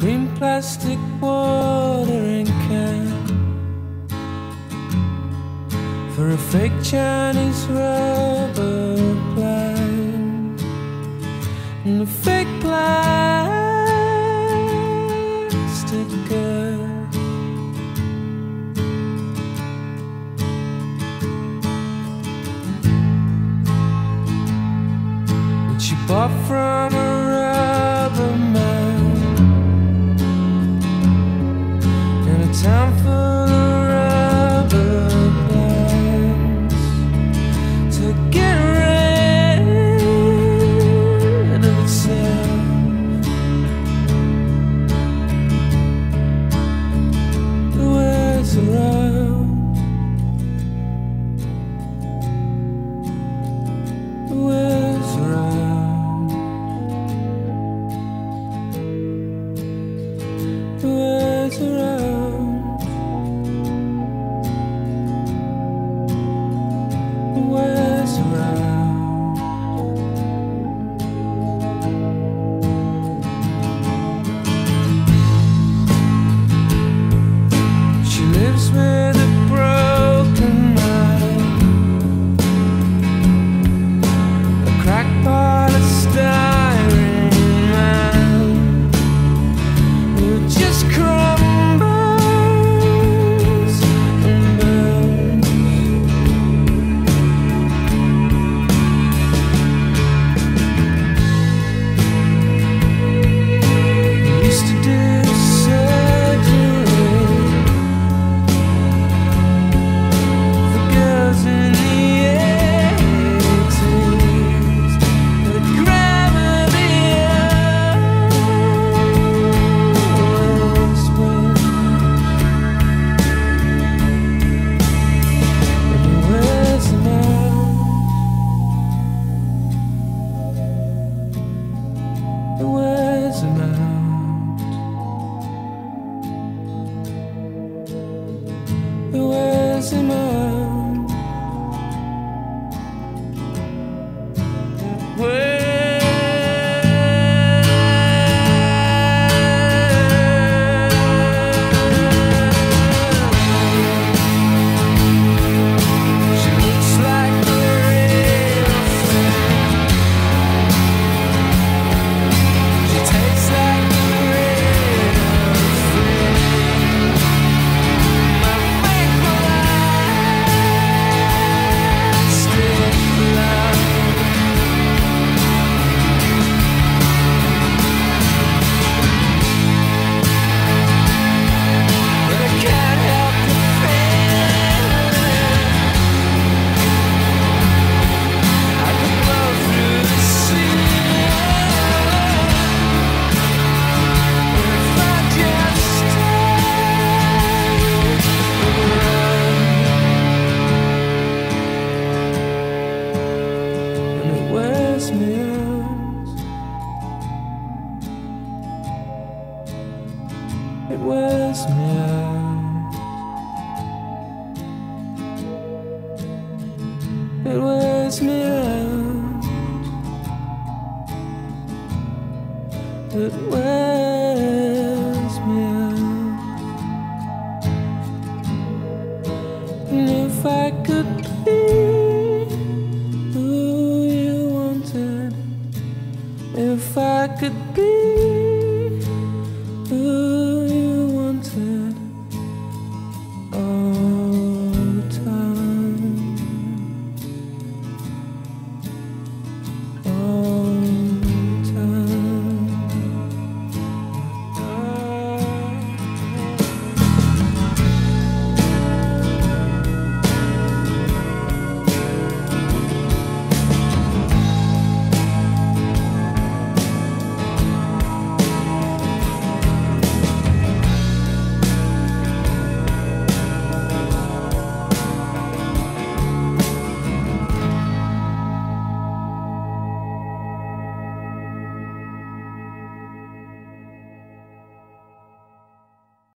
green plastic watering can for a fake Chinese rubber plant and a fake plastic girl. She bought from it wears me out. It wears me out. And if I could be who you wanted, if I could be.